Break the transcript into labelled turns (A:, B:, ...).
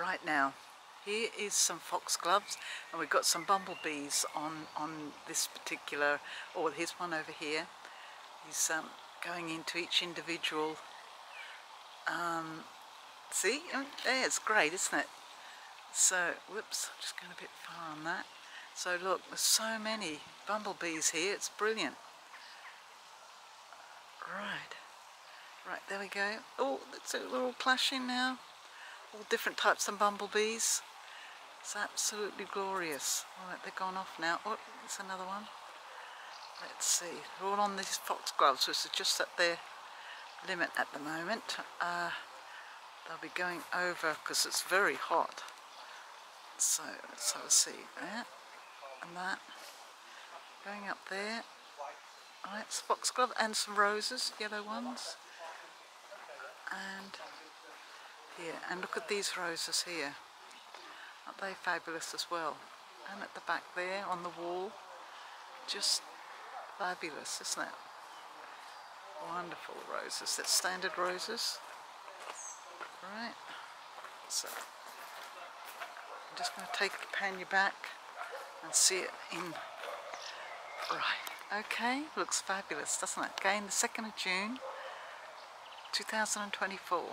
A: right now. Here is some foxgloves and we've got some bumblebees on, on this particular, or here's one over here. He's um, going into each individual, um, see, oh, there, it's great, isn't it? So, whoops, I'm just going a bit far on that. So look, there's so many bumblebees here, it's brilliant. Right, right, there we go. Oh, they're all clashing now. All different types of bumblebees. It's absolutely glorious. Alright, they're gone off now. Oh, there's another one. Let's see. They're all on these foxgloves, which is just at their limit at the moment. Uh, they'll be going over because it's very hot. So let's have a see. There and that. Going up there. Alright, foxglove and some roses, yellow ones. And here, and look at these roses here. Aren't they fabulous as well? And at the back there on the wall, just fabulous, isn't it? Wonderful roses. That's standard roses. Right. So, I'm just going to take the pannier back and see it in. Right. Okay. Looks fabulous, doesn't it? Again, the 2nd of June, 2024.